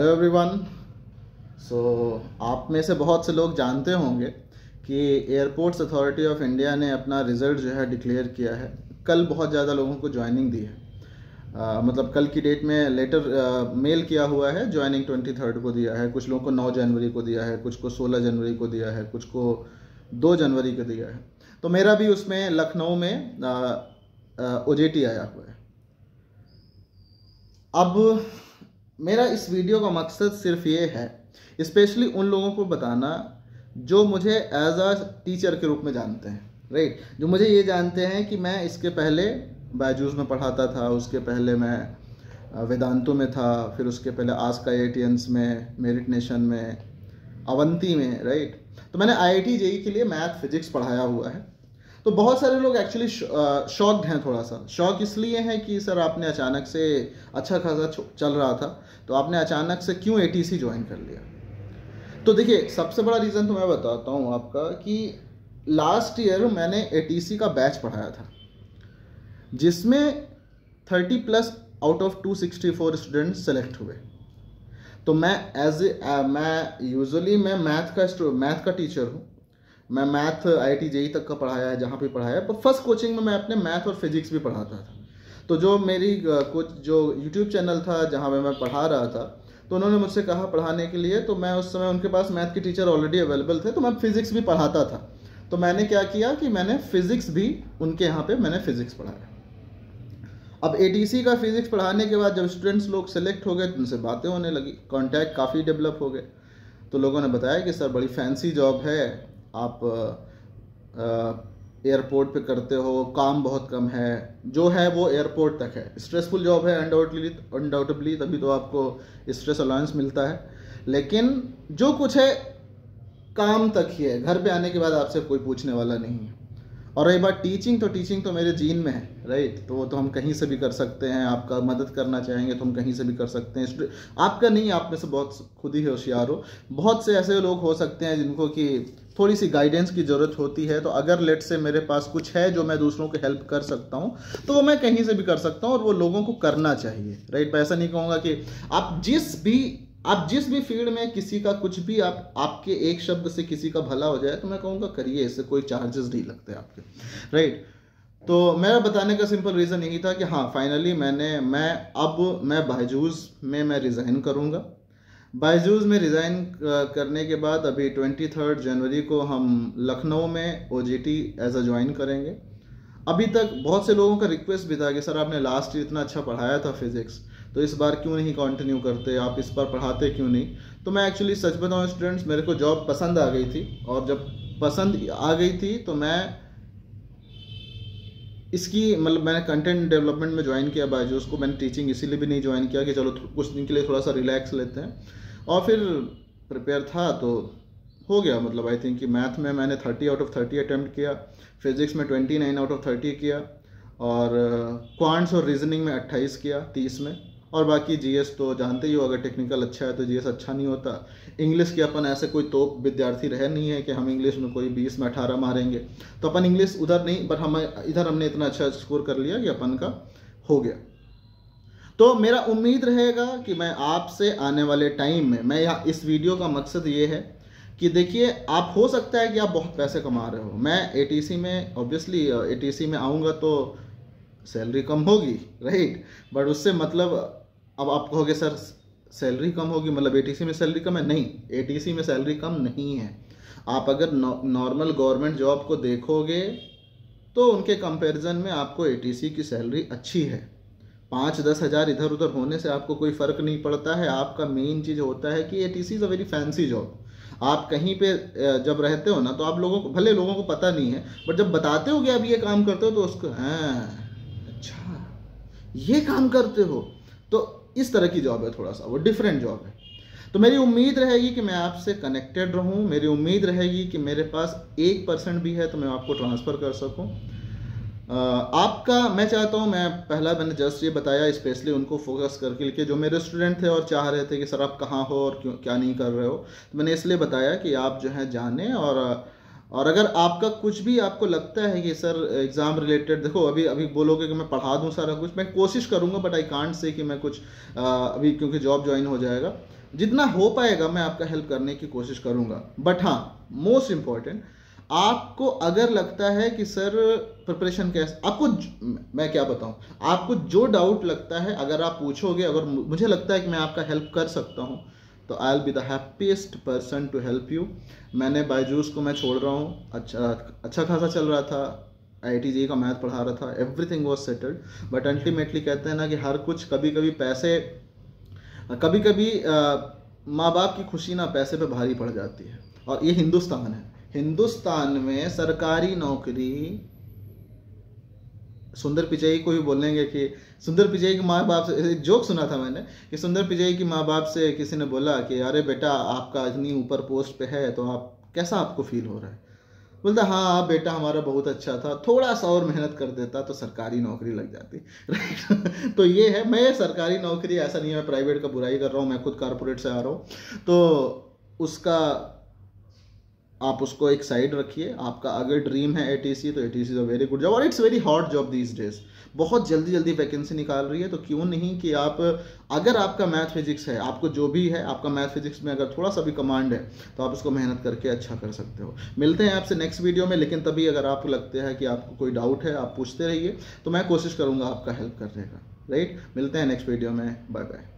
Hello everyone so आप में से बहुत से लोग जानते होंगे कि एयरपोर्ट्स अथॉरिटी ऑफ़ इंडिया ने अपना रिज़ल्ट जो है डिक्लेयर किया है। कल बहुत ज़्यादा लोगों को ज्वाइनिंग दी है। आ, मतलब कल की डेट में लेटर आ, मेल किया हुआ है ज्वाइनिंग ट्वेंटी थर्ड को दिया है। कुछ लोगों को नौ जनवरी को दिया है कुछ को सोलह जनवरी को दिया है कुछ को दो जनवरी को दिया है। तो मेरा भी उसमें लखनऊ में ओजेटी आया हुआ है। अब मेरा इस वीडियो का मकसद सिर्फ़ ये है स्पेशली उन लोगों को बताना जो मुझे एज अ टीचर के रूप में जानते हैं राइट जो मुझे ये जानते हैं कि मैं इसके पहले बायजूस में पढ़ाता था, उसके पहले मैं वेदांतों में था, फिर उसके पहले आज आस्का एटियंस में मेरिट नेशन में अवंती में राइट तो मैंने आई आई के लिए मैथ फिजिक्स पढ़ाया हुआ है। तो बहुत सारे लोग एक्चुअली शॉक्ड हैं थोड़ा सा। शौक इसलिए है कि सर आपने अचानक से अच्छा खासा चल रहा था तो आपने अचानक से क्यों ए टी ज्वाइन कर लिया? तो देखिए, सबसे बड़ा रीज़न तो मैं बताता हूँ आपका कि लास्ट ईयर मैंने एटीसी का बैच पढ़ाया था, जिसमें thirty plus out of two sixty four student select हुए। तो मैं एज ए मैं यूजुअली मैं मैथ का मैथ का टीचर हूँ। मैं मैथ आई जेई तक का पढ़ाया है, जहाँ पे पढ़ाया है, पर फ़र्स्ट कोचिंग में मैं अपने मैथ और फिजिक्स भी पढ़ाता था। तो जो मेरी कुछ जो यूट्यूब चैनल था, जहाँ पे मैं पढ़ा रहा था तो उन्होंने मुझसे कहा पढ़ाने के लिए तो मैं उस समय उनके पास मैथ के टीचर ऑलरेडी अवेलेबल थे तो मैं फिज़िक्स भी पढ़ाता था। तो मैंने क्या किया कि मैंने फिज़िक्स भी उनके यहाँ पे मैंने फिज़िक्स पढ़ाया। अब ए का फिज़िक्स पढ़ाने के बाद जब स्टूडेंट्स लोग सेलेक्ट हो गए तो उनसे बातें होने लगी कॉन्टैक्ट काफ़ी डेवलप हो गए। तो लोगों ने बताया कि, सर, बड़ी फैंसी जॉब है आप एयरपोर्ट पे करते हो, काम बहुत कम है, जो है वो एयरपोर्ट तक है। स्ट्रेसफुल जॉब है अनडाउटली अनडाउटेबली तभी तो आपको स्ट्रेस अलाउंस मिलता है। लेकिन जो कुछ है, काम तक ही है। घर पे आने के बाद आपसे कोई पूछने वाला नहीं है। और रही बात टीचिंग तो टीचिंग तो मेरे जीन में है राइट तो वो तो हम कहीं से भी कर सकते हैं, आपका मदद करना चाहेंगे तो हम कहीं से भी कर सकते हैं। आपका नहीं, आप में से बहुत खुद ही होशियार हो। बहुत से ऐसे लोग हो सकते हैं जिनको कि थोड़ी सी गाइडेंस की ज़रूरत होती है तो अगर लेट से मेरे पास कुछ है जो मैं दूसरों को हेल्प कर सकता हूँ तो वो मैं कहीं से भी कर सकता हूँ और वो लोगों को करना चाहिए राइट मैं ऐसा नहीं कहूँगा कि आप जिस भी, आप जिस भी फ़ील्ड में किसी का कुछ भी आप, आपके एक शब्द से किसी का भला हो जाए तो मैं कहूँगा करिए, इससे कोई चार्जेस नहीं लगते आपके राइट तो मेरा बताने का सिंपल रीज़न यही था कि हाँ फाइनली मैंने, मैं, अब मैं बायजूस में मैं रिज़ाइन करूँगा। बायजूस में रिज़ाइन करने के बाद अभी ट्वेंटी थर्ड जनवरी को हम लखनऊ में O G T as a join करेंगे। अभी तक बहुत से लोगों का रिक्वेस्ट भी था कि, सर, आपने लास्ट ईयर इतना अच्छा पढ़ाया था फिज़िक्स तो इस बार क्यों नहीं कंटिन्यू करते? आप इस बार पढ़ाते क्यों नहीं? तो मैं एक्चुअली सच बताऊँ स्टूडेंट्स मेरे को जॉब पसंद आ गई थी। और जब पसंद आ गई थी तो मैं इसकी मतलब मैंने कंटेंट डेवलपमेंट में ज्वाइन किया बायजूस को। मैंने टीचिंग इसीलिए भी नहीं ज्वाइन किया कि चलो कुछ दिन के लिए थोड़ा सा रिलैक्स लेते हैं। और फिर प्रिपेयर था तो हो गया मतलब आई थिंक कि मैथ में मैंने thirty out of thirty attempt किया फिजिक्स में twenty nine out of thirty किया और क्वांट्स uh, और रीजनिंग में अट्ठाईस किया तीस में और बाकी जीएस तो जानते ही हो अगर टेक्निकल अच्छा है तो जीएस अच्छा नहीं होता। इंग्लिश के अपन ऐसे कोई तोप विद्यार्थी रहे नहीं है कि हम इंग्लिश में कोई बीस में अठारह मारेंगे। तो अपन इंग्लिश उधर नहीं बट हम इधर हमने इतना अच्छा स्कोर कर लिया कि अपन का हो गया। तो मेरा उम्मीद रहेगा कि मैं आपसे आने वाले टाइम में, मैं यहाँ इस वीडियो का मकसद ये है कि देखिए, आप हो सकता है कि आप बहुत पैसे कमा रहे हो। मैं एटीसी में ऑब्वियसली एटीसी में आऊँगा तो सैलरी कम होगी राइट बट उससे मतलब अब आप कहोगे, सर, सैलरी कम होगी। मतलब एटीसी में सैलरी कम है? नहीं एटीसी में सैलरी कम नहीं है। आप अगर नॉर्मल गवर्नमेंट जॉब को देखोगे तो उनके कंपैरिजन में आपको एटीसी की सैलरी अच्छी है। पाँच दस हज़ार इधर उधर होने से आपको कोई फ़र्क नहीं पड़ता है। आपका मेन चीज़ होता है कि A T C is a very fancy job आप कहीं पे जब रहते हो ना तो आप लोगों को, भले लोगों को पता नहीं है बट जब बताते हो कि आप ये काम करते हो तो उसको हाँ अच्छा ये काम करते हो। तो इस तरह की जॉब है थोड़ा सा वो डिफरेंट जॉब है। तो मेरी उम्मीद रहेगी कि मैं आपसे कनेक्टेड रहूँ, मेरी उम्मीद रहेगी कि मेरे पास एक परसेंट भी है तो मैं आपको ट्रांसफ़र कर सकूँ। आपका, मैं चाहता हूँ, मैं पहला मैंने जस्ट ये बताया स्पेशली उनको फोकस करके कि जो मेरे स्टूडेंट थे और चाह रहे थे कि सर आप कहाँ हो और क्यों, क्या नहीं कर रहे हो तो मैंने इसलिए बताया कि आप जो है जाने और और अगर आपका कुछ भी आपको लगता है कि सर एग्ज़ाम रिलेटेड देखो, अभी अभी बोलोगे कि मैं पढ़ा दूँ सारा कुछ, मैं कोशिश करूँगा बट आई कांट से कि मैं कुछ अभी क्योंकि जॉब ज्वाइन हो जाएगा। जितना हो पाएगा, मैं आपका हेल्प करने की कोशिश करूँगा। बट हाँ मोस्ट इंपॉर्टेंट आपको अगर लगता है कि सर प्रिपरेशन कैसे, आपको मैं क्या बताऊँ? आपको जो डाउट लगता है, अगर आप पूछोगे, अगर मुझे लगता है कि मैं आपका हेल्प कर सकता हूँ तो I will be the happiest person to help you मैंने बायजूस को मैं छोड़ रहा हूँ। अच्छा अच्छा खासा चल रहा था। आई टी जी का मैथ पढ़ा रहा था। Everything was settled but ultimately कहते हैं ना कि हर कुछ कभी कभी पैसे कभी कभी माँ बाप की खुशी ना पैसे पे भारी पड़ जाती है। और ये हिंदुस्तान है। हिंदुस्तान में सरकारी नौकरी, सुंदर पिचाई को भी बोलेंगे कि, सुंदर पिचाई के माँ बाप से जोक सुना था मैंने, कि सुंदर पिचाई की माँ बाप से किसी ने बोला कि, अरे बेटा, आपका इतनी ऊपर पोस्ट पे है तो आप, कैसा आपको फील हो रहा है? बोलता हाँ बेटा, हमारा बहुत अच्छा था थोड़ा सा और मेहनत कर देता तो सरकारी नौकरी लग जाती। राइट तो ये है, मैं सरकारी नौकरी, ऐसा नहीं है, मैं प्राइवेट का बुराई कर रहा हूँ, मैं खुद कारपोरेट से आ रहा हूँ। तो उसका आप उसको एक साइड रखिए, आपका अगर ड्रीम है एटीसी तो A T C very good job और it's very hot job these days बहुत जल्दी जल्दी वैकेंसी निकाल रही है तो क्यों नहीं कि आप, अगर आपका मैथ फिजिक्स है, आपको जो भी है, आपका मैथ फिजिक्स में अगर थोड़ा सा भी कमांड है तो आप उसको मेहनत करके अच्छा कर सकते हो। मिलते हैं आपसे नेक्स्ट वीडियो में, लेकिन तभी अगर आपको लगता है कि आपको कोई डाउट है, आप पूछते रहिए तो मैं कोशिश करूँगा आपका हेल्प करने का। राइट मिलते हैं नेक्स्ट वीडियो में बाय बाय